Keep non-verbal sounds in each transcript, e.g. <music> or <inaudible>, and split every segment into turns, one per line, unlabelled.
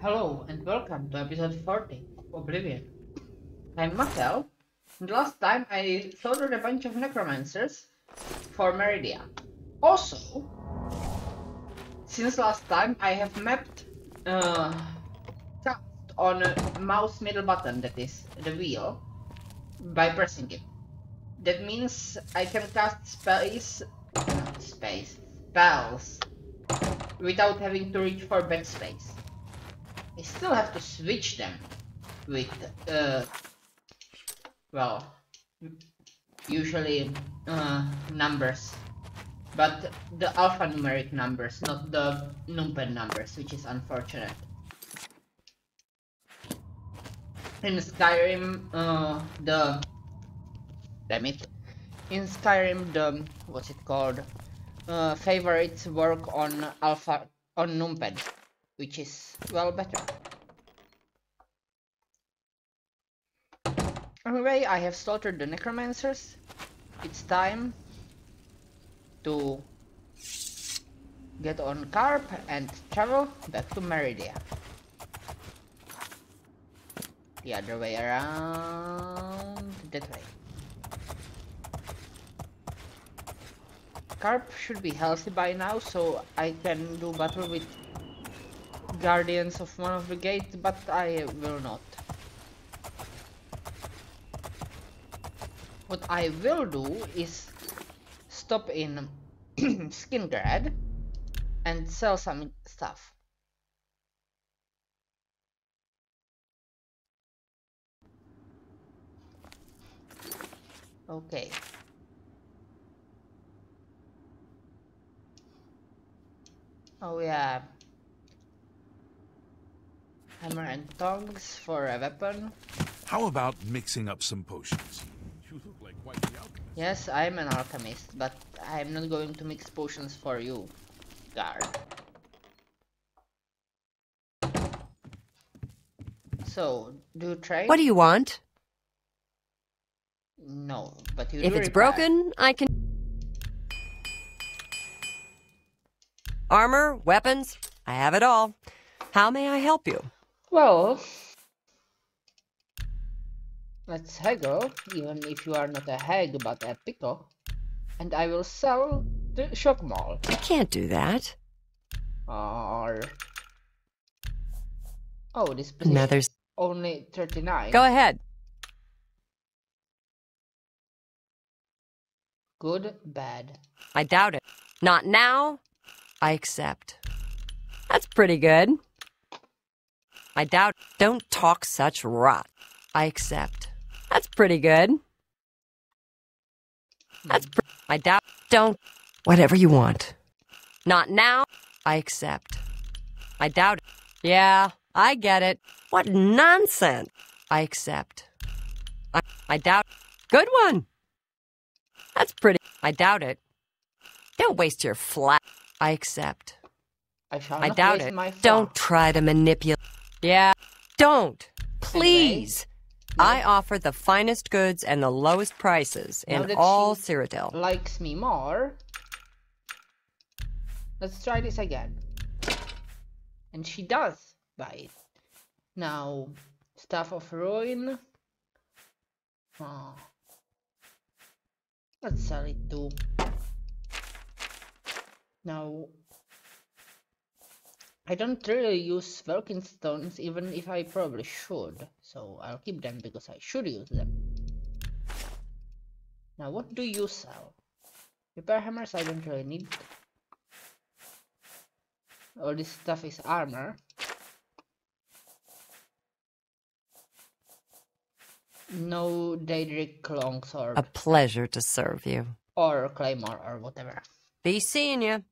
Hello and welcome to episode 40 of Oblivion. I'm Mathel, and last time I slaughtered a bunch of necromancers for Meridia. Also, since last time I have mapped uh, on mouse middle button, that is the wheel, by pressing it. That means I can cast space, space, spells without having to reach for backspace. I still have to switch them with, uh, well, usually uh, numbers, but the alphanumeric numbers, not the numpad numbers, which is unfortunate. In Skyrim, uh, the damn it, in Skyrim, the what's it called? Uh, favorites work on alpha on numpad which is well better. Anyway, I have slaughtered the necromancers. It's time to get on Carp and travel back to Meridia. The other way around, that way. Carp should be healthy by now, so I can do battle with guardians of one of the gates, but I will not. What I will do is stop in <clears throat> Skingrad and sell some stuff. Okay. Oh yeah, Hammer and tongs for a weapon.
How about mixing up some potions? You look like quite the alchemist.
Yes, I'm an alchemist, but I'm not going to mix potions for you, guard. So, do you trade?
What do you want?
No, but you
If
do
it's
repair.
broken, I can. Armor, weapons, I have it all. How may I help you?
Well, let's haggle, even if you are not a hag but a pickle, and I will sell the shock mall.
I can't do that.
Or oh, this position
Another.
is only thirty-nine.
Go ahead.
Good, bad.
I doubt it. Not now. I accept. That's pretty good. I doubt. Don't talk such rot. I accept. That's pretty good. That's. Pr- I doubt. Don't. Whatever you want. Not now. I accept. I doubt it. Yeah, I get it. What nonsense. I accept. I, I doubt. Good one. That's pretty. I doubt it. Don't waste your flat. I accept.
I shall
I doubt it.
my
Don't try to manipulate. Yeah. Don't. Please. I offer the finest goods and the lowest prices
Now
in all Cyrodiil.
likes me more. Let's try this again. And she does buy it. Now, Staff of Ruin. Oh. Let's sell it too. Now, I don't really use welkynd stones, even if I probably should. So I'll keep them because I should use them. Now, what do you sell? Repair hammers I don't really need. All this stuff is armor. No Daedric longsword
A pleasure to serve you.
or claymore or whatever.
Be seeing you.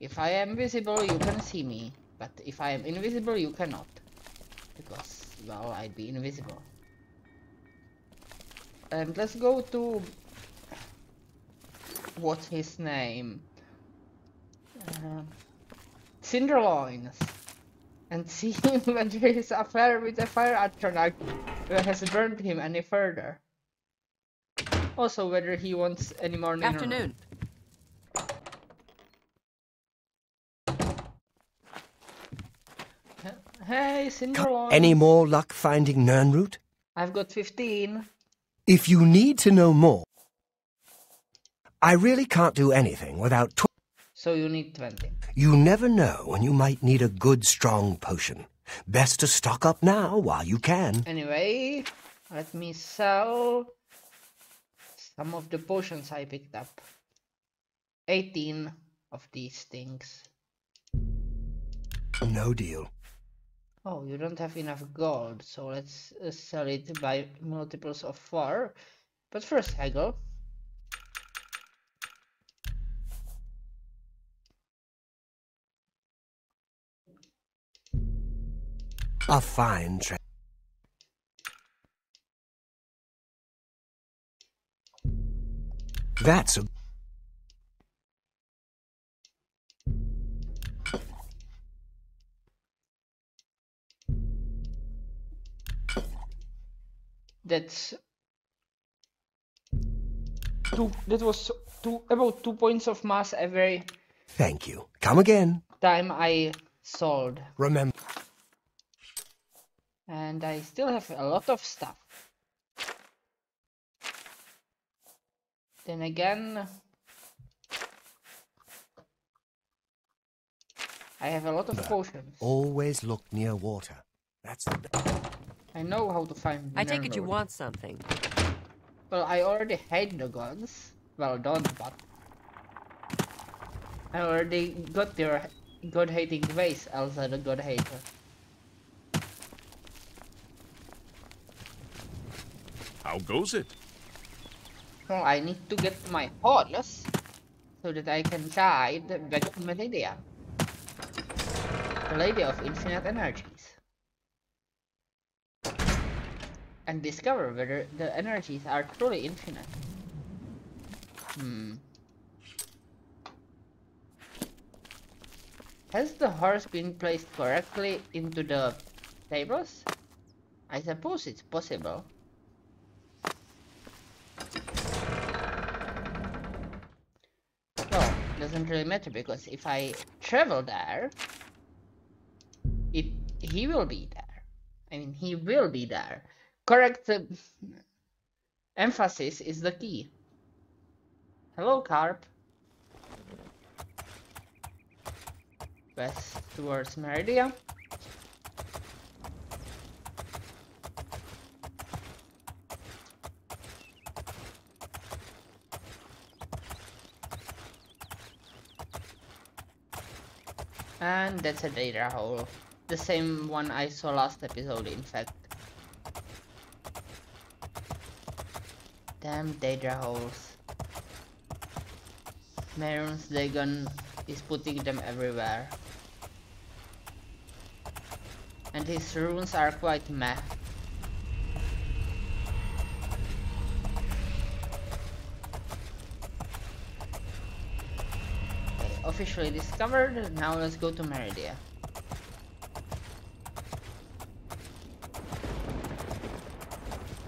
If I am visible, you can see me. But if I am invisible, you cannot. Because, well, I'd be invisible. And let's go to... What's his name? <laughs> Uh, Cinderloins. And see whether his affair with the fire atronach has burned him any further. Also, whether he wants any more.
Afternoon.
Hey, Cinderlord.
Any more luck finding Nirnroot?
I've got 15.
If you need to know more, I really can't do anything without. Tw-
So you need 20.
you never know when you might need a good, strong potion. Best to stock up now while you can.
Anyway, let me sell some of the potions I picked up. 18 of these things.
No deal.
Oh, you don't have enough gold, so let's uh, sell it by multiples of 4. But first, haggle.
A fine trade. That's a
That's two. That was two about two points of mass every
thank you. Come again.
time I sold,
Remember,
and I still have a lot of stuff. Then again, I have a lot of potions.
always look near water. That's the
I know how to find.
I take it you want something.
Well, I already hate the guns. Well done, but I already got your god-hating ways, Elsa the god-hater.
How goes it?
Well, I need to get my horse so that I can guide back to Meridia, the Lady of Infinite Energies, and discover whether the energies are truly infinite. Hmm. Has the horse been placed correctly into the tables? I suppose it's possible. Well, doesn't really matter because if I travel there, it he will be there. I mean, he will be there. Correct uh, emphasis is the key. Hello, carp. West towards Meridia. And that's a Daedra hole. The same one I saw last episode, in fact. Damn Daedra holes. Mehrunes Dagon is putting them everywhere. And his runes are quite meh. Okay, officially discovered, now let's go to Meridia.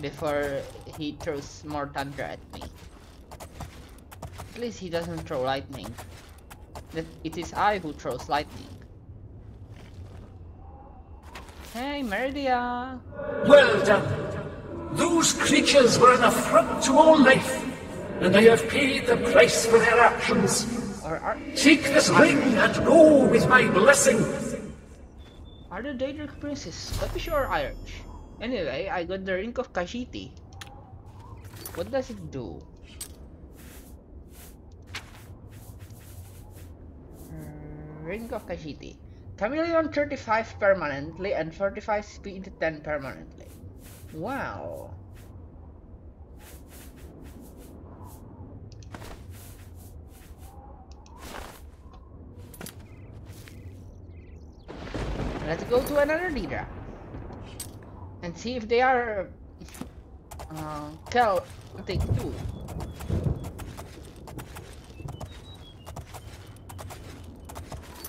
Before he throws more thunder at me. At least he doesn't throw lightning. It is I who throws lightning. Hey, Meridia!
Well done. Those creatures were an affront to all life, and they have paid the price for their actions. Take this ring and go with my blessing.
are the Daedric princes Scottish or Irish? Anyway, I got the Ring of Khajiiti. What does it do? Ring of Khajiiti. Chameleon 35 permanently and 45 speed 10 permanently. Wow. Let's go to another leader and see if they are uh, Celtic too.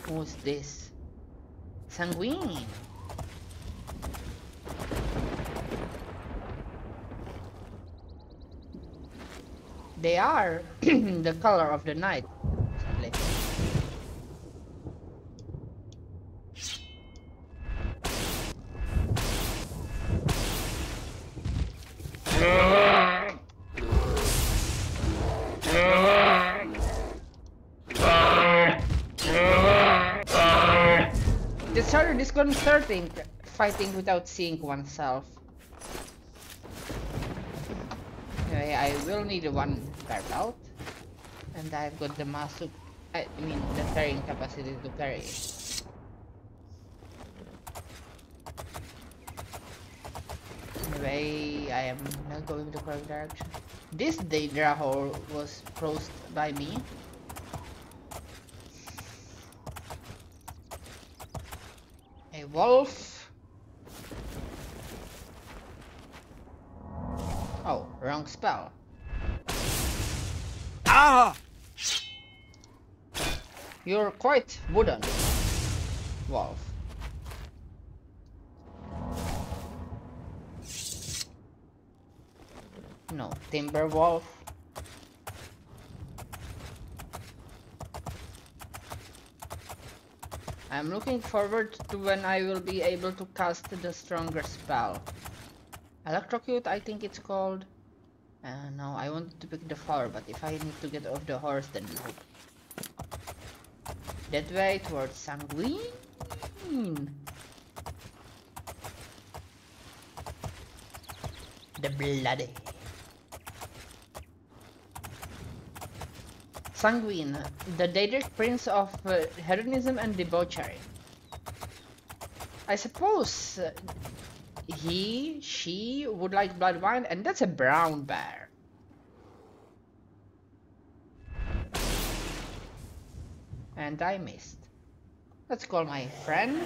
Who's this? Sanguine. They are <clears throat> the color of the night. Disconcerting fighting without seeing oneself. Anyway, I will need one bear belt. And I've got the mass to, I mean the carrying capacity to carry it. Anyway, I am not going the correct direction. This Daedra hole was closed by me. Wolf. Oh, wrong spell.
Ah!
You're quite wooden, wolf. No, timber wolf. I'm looking forward to when I will be able to cast the stronger spell. Electrocute, I think it's called. Uh, no, I wanted to pick the flower, but if I need to get off the horse, then no. That way towards Sanguine. The bloody. Sanguine, the Daedric prince of uh, hedonism and debauchery. I suppose uh, he, she would like blood wine, and that's a brown bear. And I missed. Let's call my friend.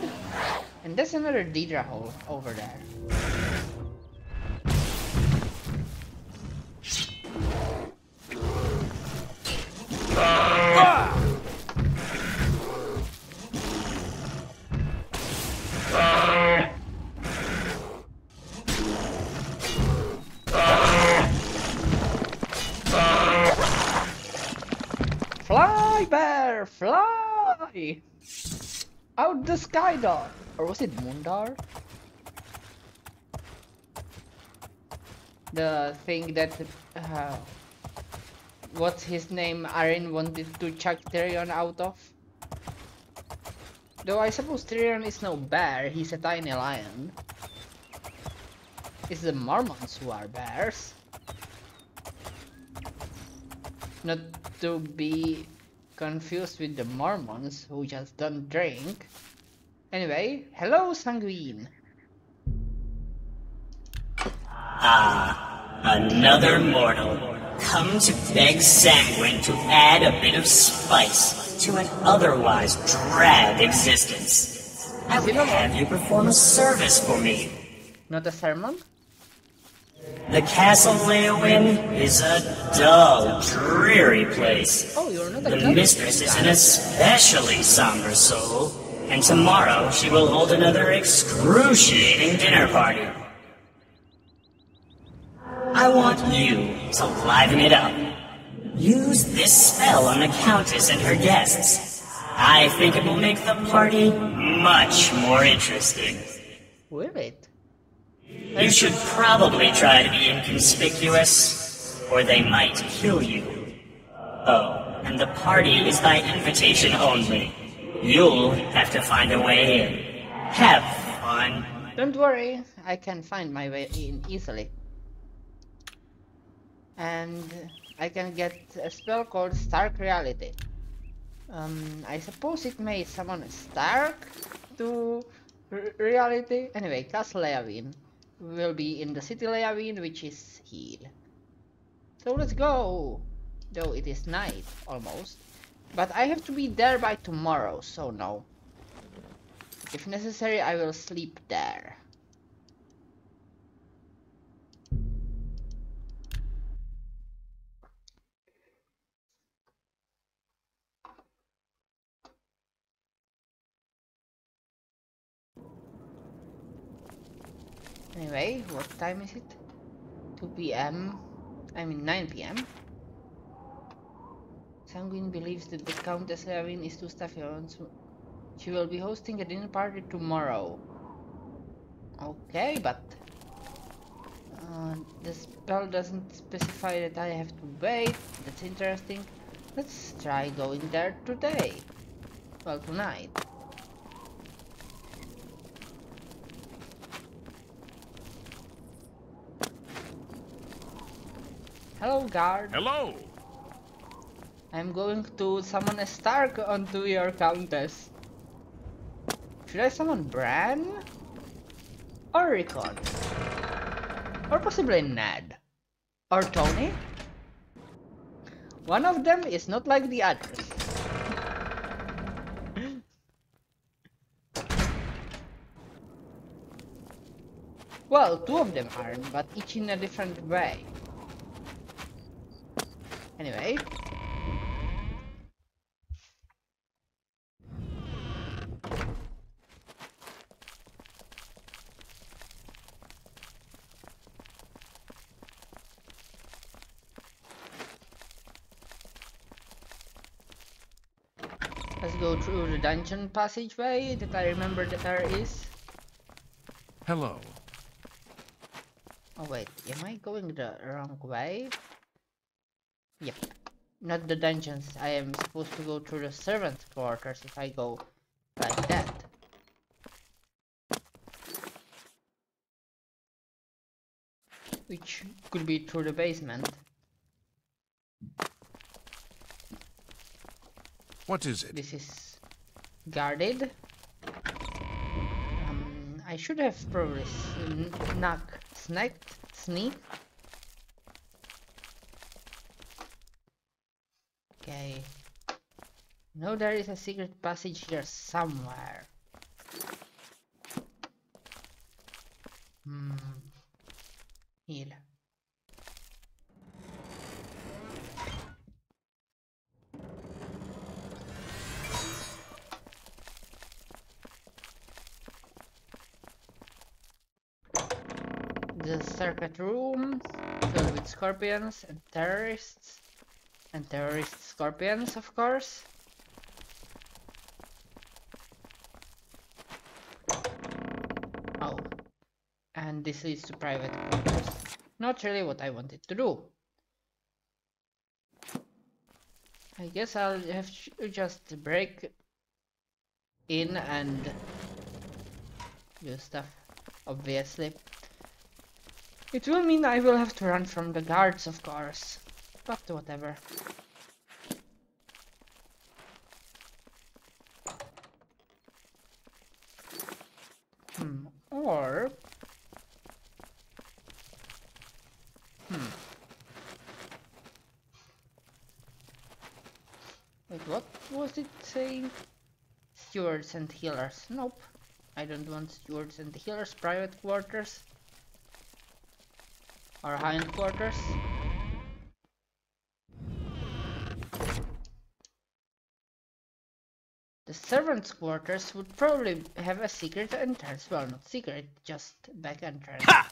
And there's another Daedra hole over there. Out the sky dog! Or was it Moon Door? The thing that, uh, what's his name, Arryn wanted to chuck Tyrion out of? Though I suppose Tyrion is no bear, he's a tiny lion. It's the Mormonts who are bears. Not to be confused with the Mormons who just don't drink. Anyway, hello Sanguine.
Ah, another mortal. Come to beg Sanguine to add a bit of spice to an otherwise drab existence. I would have you perform a service for me.
Not a sermon?
The castle Leyawiin is a dull, dreary place.
Oh,
The mistress is an especially somber soul, and tomorrow she will hold another excruciating dinner party. I want you to liven it up. Use this spell on the Countess and her guests. I think it will make the party much more interesting.
Will it?
You should probably try to be inconspicuous, or they might kill you. Oh, and the party is by invitation only. You'll have to find a way in. Have fun.
Don't worry, I can find my way in easily. And I can get a spell called Stark Reality. Um, I suppose it may summon Stark to reality. Anyway, Castle Leyawiin will be in the city Leyawiin, which is here. So let's go! Though it is night, almost. But I have to be there by tomorrow, so no. If necessary, I will sleep there. Anyway, what time is it? 2 p.m. I mean 9 p.m. Sanguine believes that the Countess Erin is too stuffy on so she will be hosting a dinner party tomorrow. Okay, but uh, the spell doesn't specify that I have to wait. That's interesting. Let's try going there today. Well, tonight. Hello, guard.
Hello!
I'm going to summon a Stark onto your countess. Should I summon Bran? Or Rickon? Or possibly Ned? Or Tony? One of them is not like the others. <laughs> well, two of them aren't, but each in a different way. Anyway, Let's go through the dungeon passageway that I remember that there is.
Hello.
Oh wait, am I going the wrong way? Yep. Not the dungeons. I am supposed to go through the servants' quarters if I go like that. Which could be through the basement.
What is it?
This is guarded. Um, I should have probably snuck, snacked, sneaked. Okay. No, there is a secret passage here somewhere. Hmm. Heal. the circuit room filled with scorpions and terrorists and terrorist scorpions of course oh and this leads to private quarters not really what I wanted to do I guess I'll have to just break in and do stuff obviously it will mean I will have to run from the guards, of course. But whatever. Hmm. Or... Hmm. Wait, what was it saying? Stewards and healers. Nope. I don't want stewards and healers. Private quarters our hindquarters. The servants' quarters would probably have a secret entrance. Well, not secret, just back entrance. Ha!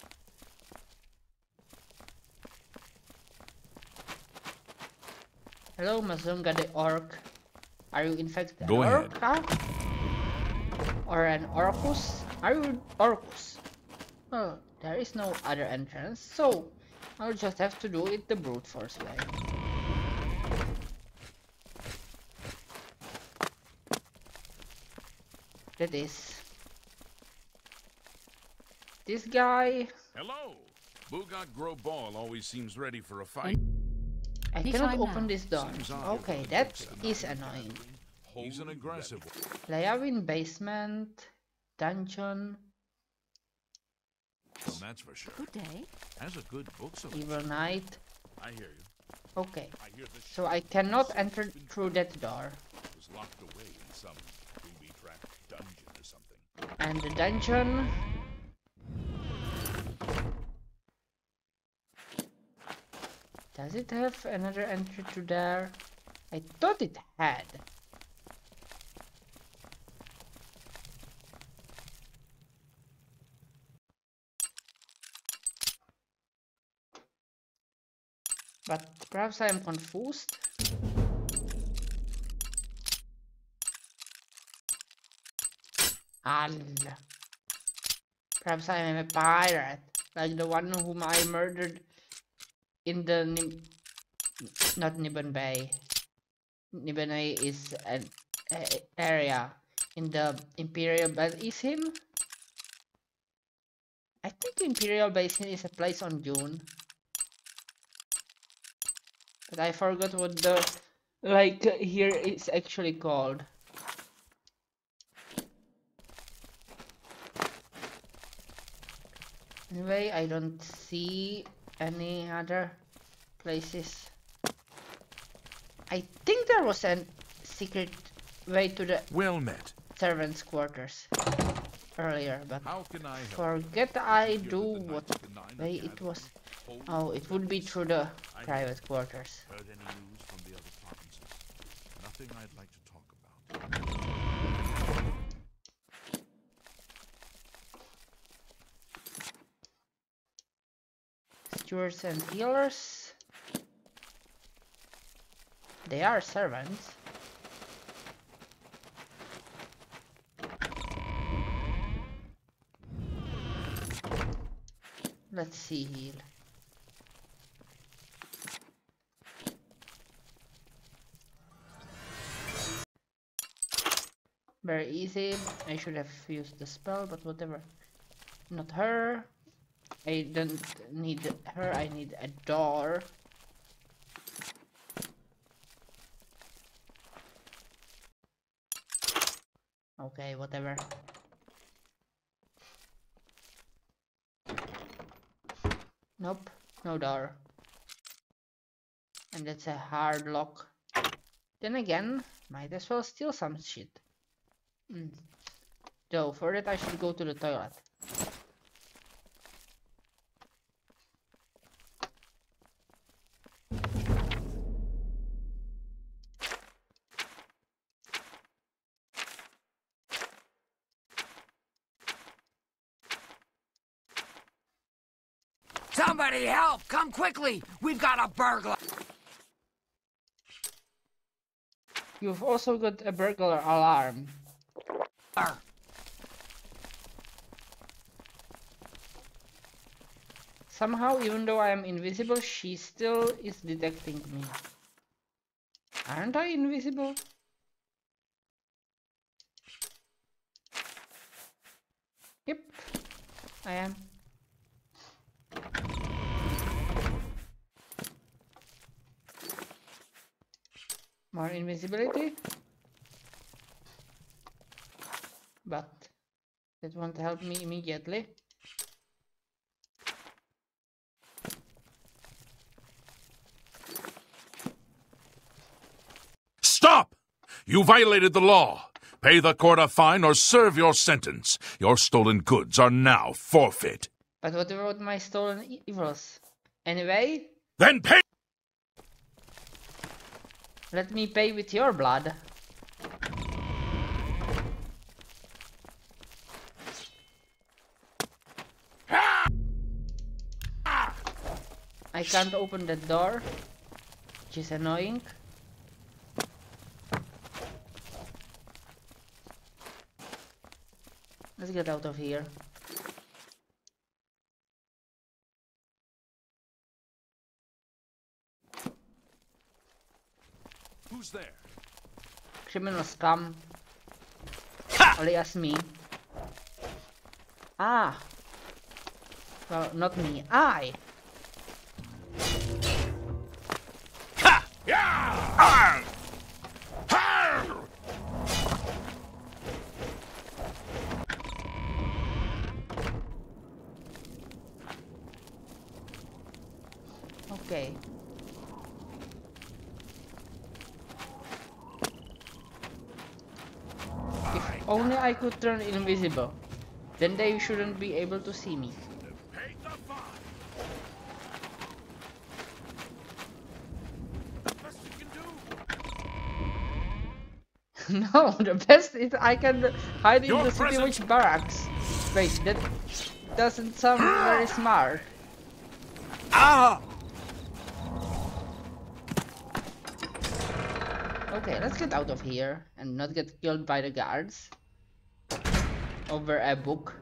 Hello, Mazunga the Orc. Are you in fact an
Go
orc?
ahead.
Huh? Or an Orcus? Are you Orcus? Well, there is no other entrance, so I'll just have to do it the brute force way. That is. This guy...
Hello! Boogot Grow Ball always seems ready for a fight.
I
He's
cannot open this door. Okay,
you're
that
looks
is
annoying.
Annoying.
He's an aggressive one.
Leyawiin basement, dungeon,
Well, that's for sure.
Good day.
Has a good book so
evil knight.
I hear you.
Okay,
I hear the
so I cannot enter through that door.
ship was locked away in some booby-trapped dungeon or something.
And the dungeon. Does it have another entry to there? I thought it had. But perhaps I am confused. And perhaps I am a pirate, like the one whom I murdered in the Nim not Niben Bay. Niben Bay is an area in the Imperial Basin. I think Imperial Basin is a place on Dune. I forgot what the like here is actually called. Anyway, I don't see any other places. I think there was a secret way to the
Well met.
servants' quarters earlier, but
How can I
forget I do what
Knights of the Nine
way it was. Oh, it would be through the private quarters.
Heard any news from the other provinces? Nothing I'd like to talk about.
Stewards and healers. They are servants. Let's see heal. Very easy. I should have used the spell, but whatever. Not her. I don't need her, I need a door. Okay, whatever. Nope, no door. And that's a hard lock. Then again, might as well steal some shit. Mm. Though, for that I should go to the toilet.
Somebody help! Come quickly! We've got a burglar!
You've also got a burglar alarm. Somehow, even though I am invisible, she still is detecting me. Aren't I invisible? Yep, I am. More invisibility. But that won't help me immediately.
Stop! You violated the law. Pay the court a fine or serve your sentence. Your stolen goods are now forfeit.
But what about my stolen evils? Anyway,
Then pay!
let me pay with your blood. Can't open that door, which is annoying. Let's get out of here.
Who's there?
Criminal scum. Alias me. Ah. Well, not me. I. could turn invisible. Then they shouldn't be able to see me.
Pay the fine. The best you can do.
no, the best is I can hide in
Your
the city
presence-
witch barracks. Wait, that doesn't sound very smart.
Ah!
Okay, let's get out of here and not get killed by the guards. Over a book.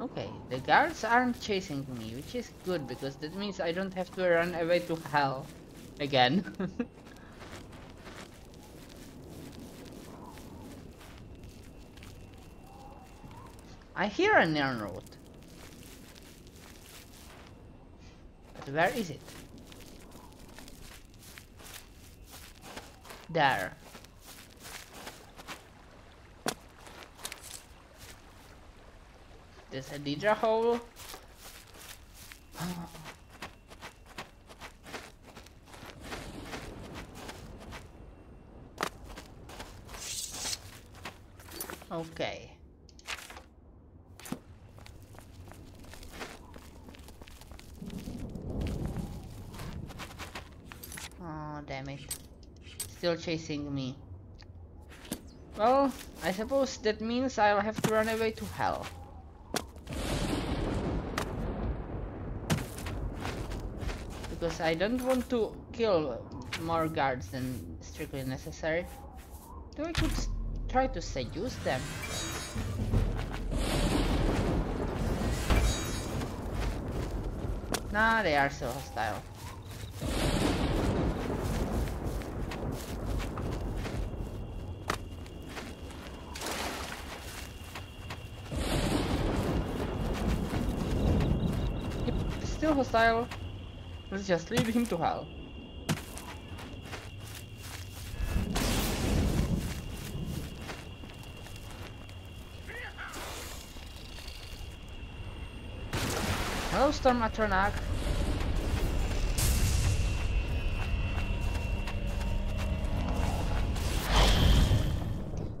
Okay, the guards aren't chasing me, which is good because that means I don't have to run away to hell again. <laughs> I hear a Nirnroot. But where is it? There. There's a Daedra hole. Okay. Oh, damn it. Still chasing me. Well, I suppose that means I'll have to run away to hell. Because I don't want to kill more guards than strictly necessary. Though I could try to seduce them. Nah, they are still hostile. Still hostile. Let's just lead him to hell. Hello, Storm Atronach.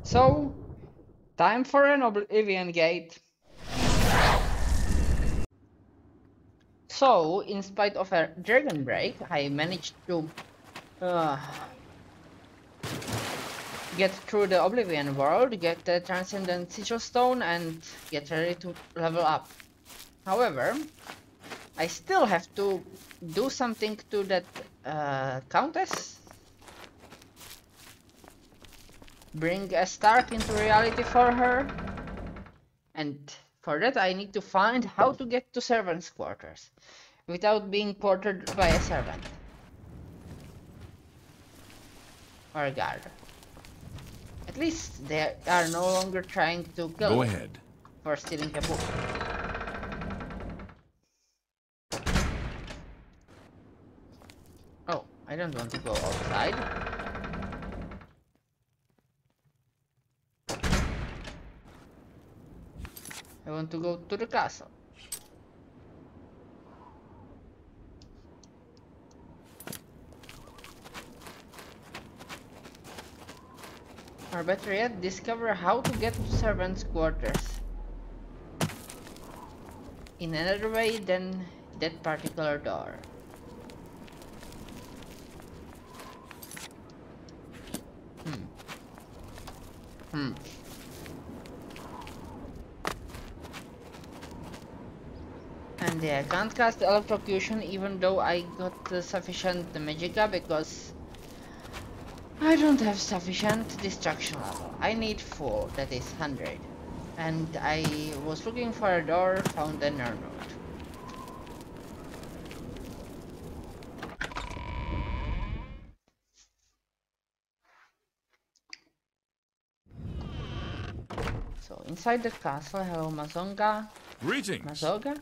So, time for an Oblivion Gate. So, in spite of a dragon break, I managed to uh, get through the Oblivion world, get the Transcendent Sigil Stone, and get ready to level up. However, I still have to do something to that uh, Countess. Bring a Stark into reality for her. And for that I need to find how to get to servants' quarters without being ported by a servant. Or a guard. At least they are no longer trying to kill
Go ahead.
for stealing a book. Oh, I don't want to go outside. To go to the castle. Or better yet, discover how to get to servants' quarters. In another way than that particular door. Hmm. Hmm. I can't cast electrocution even though I got uh, sufficient magicka because I don't have sufficient destruction level. I need 4, that is 100. And I was looking for a door, found a nerd node. So inside the castle, hello Mazonga.
Greetings.
Mazoga?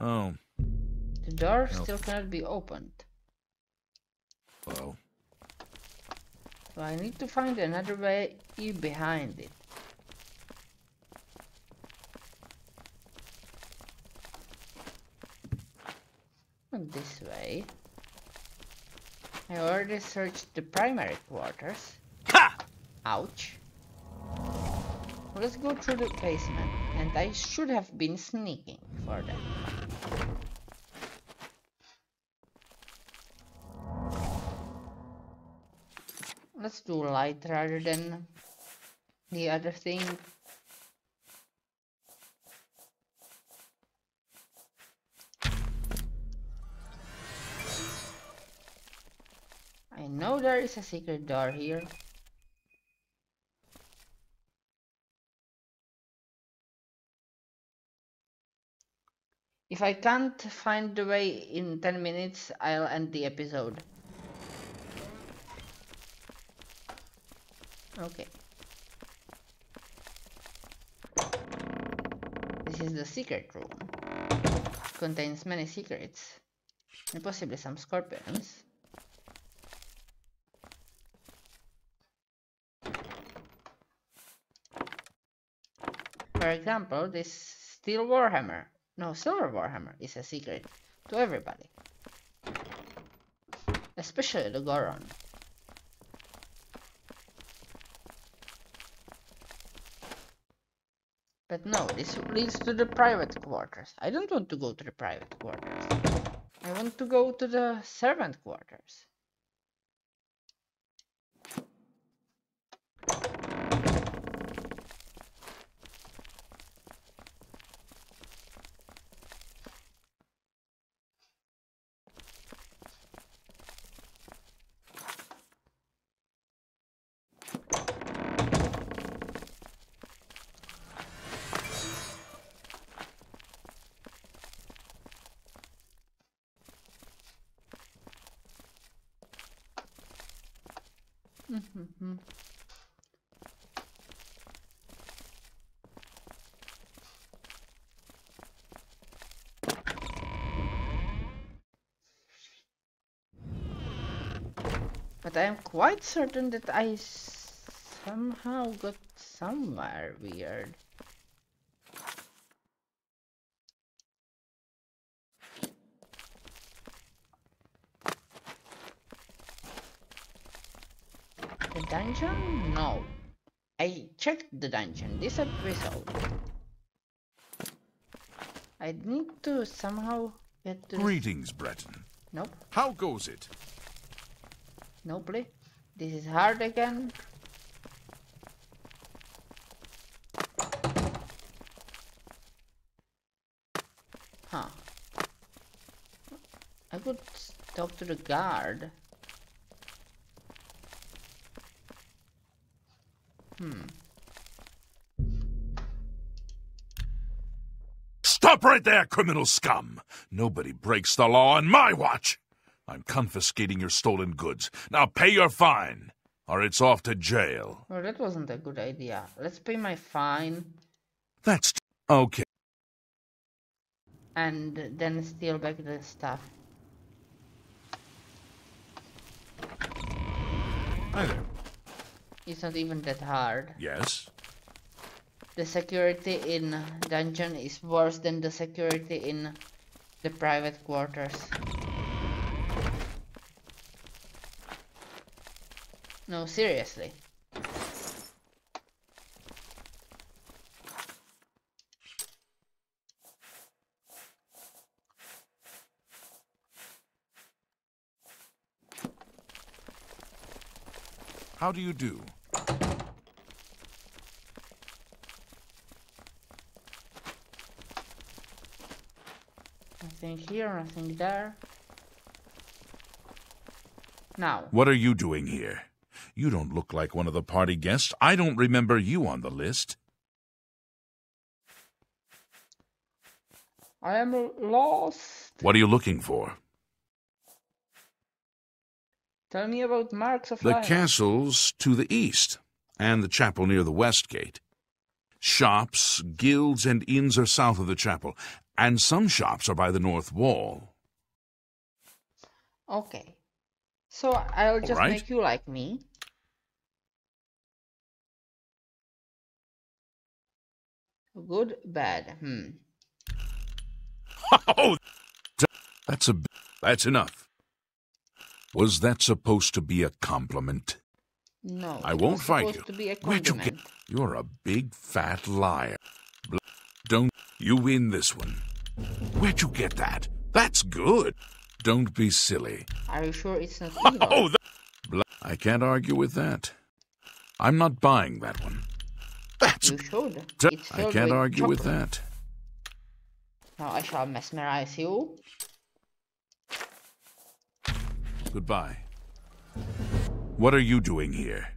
Oh,
The door still cannot be opened.
well.
So I need to find another way behind it. Not this way. I already searched the primary quarters.
Ha!
Ouch. Let's go through the basement. And I should have been sneaking for that. Let's do light rather than the other thing. I know there is a secret door here. If I can't find the way in 10 minutes, I'll end the episode. Okay. This is the secret room. Contains many secrets. And possibly some scorpions. For example, this steel warhammer, no, silver warhammer is a secret to everybody. Especially the Goron. But no, this leads to the private quarters. I don't want to go to the private quarters. I want to go to the servant quarters. But I am quite certain that I somehow got somewhere weird. The dungeon? No. I checked the dungeon this episode. I need to somehow get to.
Greetings, Breton.
Nope.
How goes it?
Nope. This is hard again. Huh. I could talk to the guard. Hmm.
Stop right there, criminal scum! Nobody breaks the law on my watch! I'm confiscating your stolen goods. Now pay your fine, or it's off to jail.
Well, that wasn't a good idea. Let's pay my fine
That's okay.
and then steal back the stuff.
Hi there.
It's not even that hard.
Yes?
The security in dungeon is worse than the security in the private quarters. No, seriously.
How do you do?
Nothing here, nothing there. Now,
What are you doing here? You don't look like one of the party guests. I don't remember you on the list.
I am lost.
What are you looking for?
Tell me about marks of
The
lion.
castle's to the east, and the chapel near the west gate. Shops, guilds, and inns are south of the chapel, and some shops are by the north wall.
Okay. So I'll just
right.
make you like me. Good, bad. Hmm. <laughs>
Oh, that's a that's enough. Was that supposed to be a compliment?
No.
I won't fight you.
To be a
Where'd You get, you're a big fat liar. Don't you win this one? Where'd you get that? That's good. Don't be silly.
Are you sure it's not <laughs> evil?
Oh, that, I can't argue with that. I'm not buying that one. That's
you should.
t-
It's
I can't argue with that.
Now I shall mesmerize you.
Goodbye. What are you doing here?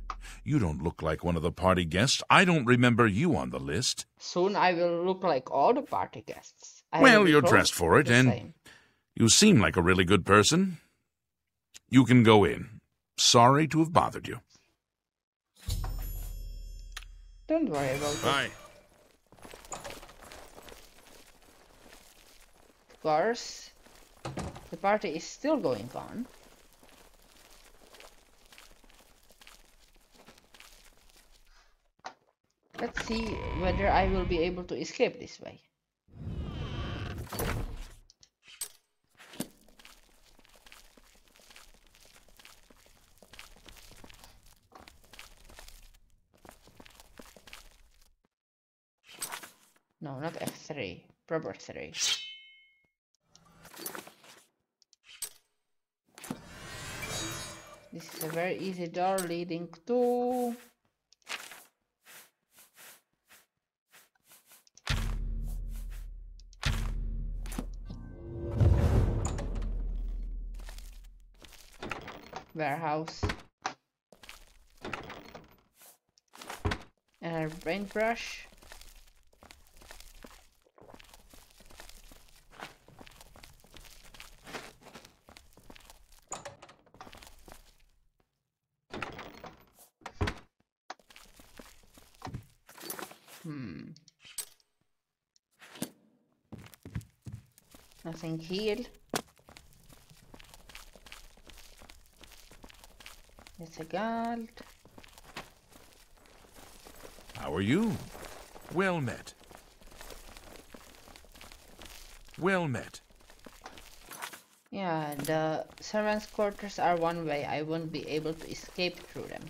You don't look like one of the party guests. I don't remember you on the list.
Soon I will look like all the party guests. I
Well, you're dressed for it, and-
same.
You seem like a really good person. You can go in. Sorry to have bothered you.
Don't worry about that. it.
Of
course, the party is still going on. Let's see whether I will be able to escape this way. No, not F3. Proper 3. This is a very easy door leading to... Warehouse. And a paintbrush. Hmm. Nothing here. It's a guard.
How are you? Well met. Well met.
Yeah, the servants' quarters are one way. I won't be able to escape through them.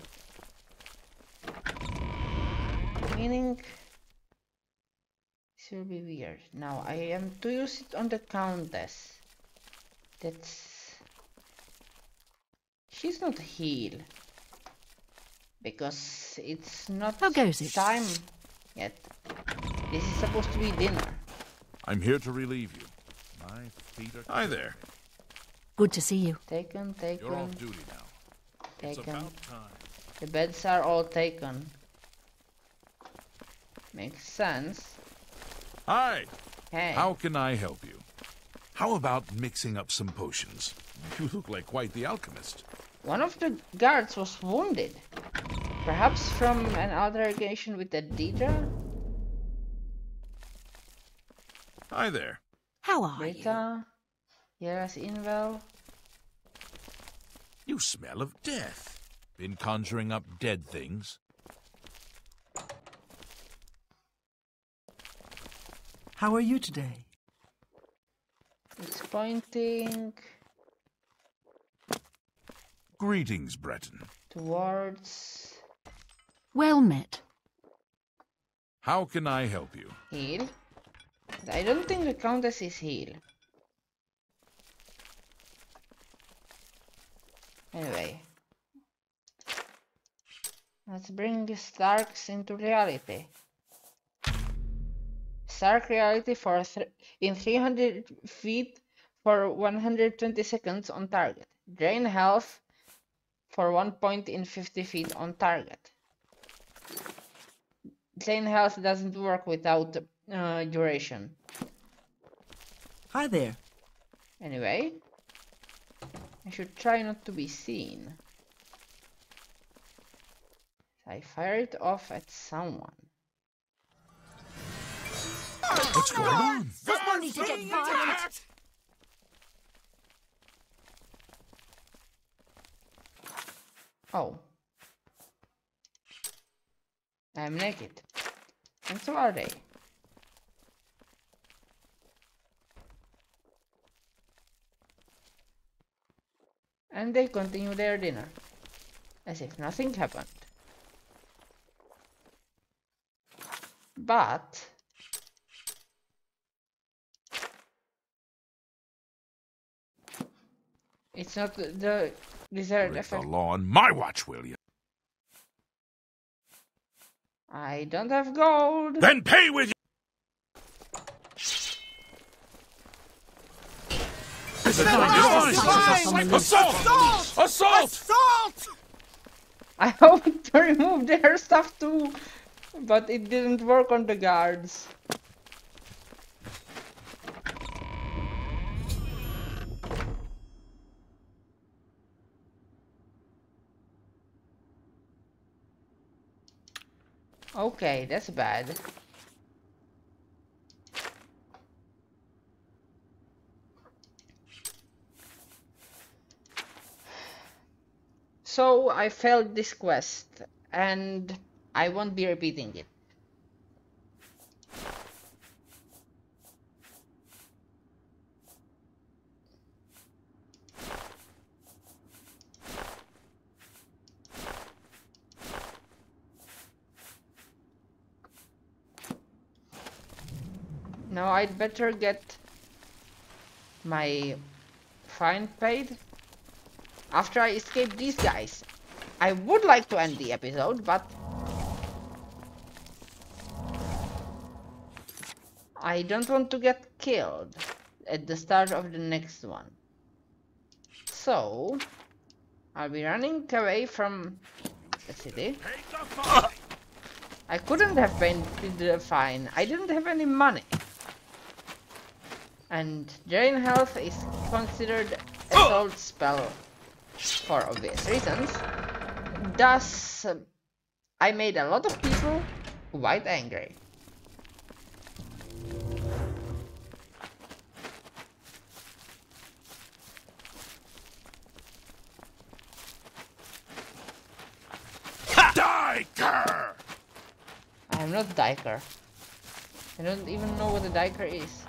Meaning... This will be weird. Now, I am to use it on the countess. That's... She's not heal. Because it's not
How goes it?
time yet. This is supposed to be dinner.
I'm here to relieve you. My feet are. Hi there.
Good to see you.
Taken, taken,
You're off duty now. It's
taken.
about time.
The beds are all taken. Makes sense.
Hi.
Hey.
How can I help you? How about mixing up some potions? <laughs> You look like quite the alchemist.
One of the guards was wounded. Perhaps from an altercation with the Daedra?
Hi there.
How are you?
Rita? Yes, Invel?
You smell of death. Been conjuring up dead things?
How are you today?
It's pointing
Greetings, Breton.
towards
Well met.
How can I help you?
heal. I don't think the Countess is heal. Anyway. Let's bring the Starks into reality. Stark reality for th in 300 feet for 120 seconds on target. Drain health for 1 point in 50 feet on target. Drain health doesn't work without uh, duration.
Hi there.
Anyway, I should try not to be seen. I fire it off at someone.
What's going on?
There's no need to get violent.
Oh. I'm naked. And so are they. And they continue their dinner. As if nothing happened. But... It's not the- the desired
Break the law on my watch, will you?
I don't have gold.
Then pay with you. Assault! Assault!
I hoped <laughs> to remove their stuff too, but it didn't work on the guards. Okay, that's bad. So I failed this quest and I won't be repeating it. Now I'd better get my fine paid after I escape these guys. I would like to end the episode, but I don't want to get killed at the start of the next one. So, I'll be running away from the city. I couldn't have painted the fine. I didn't have any money. And Drain Health is considered a soul spell for obvious reasons. Thus, uh, I made a lot of people quite angry.
Diker!
I am not Diker. I don't even know what a Diker is.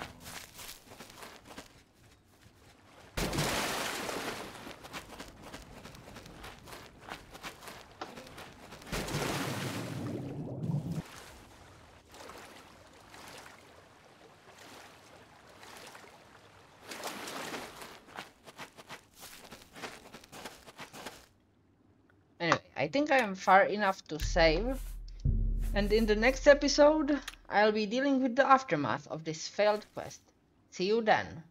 Anyway, I think I am far enough to save. And in the next episode, I'll be dealing with the aftermath of this failed quest. See you then.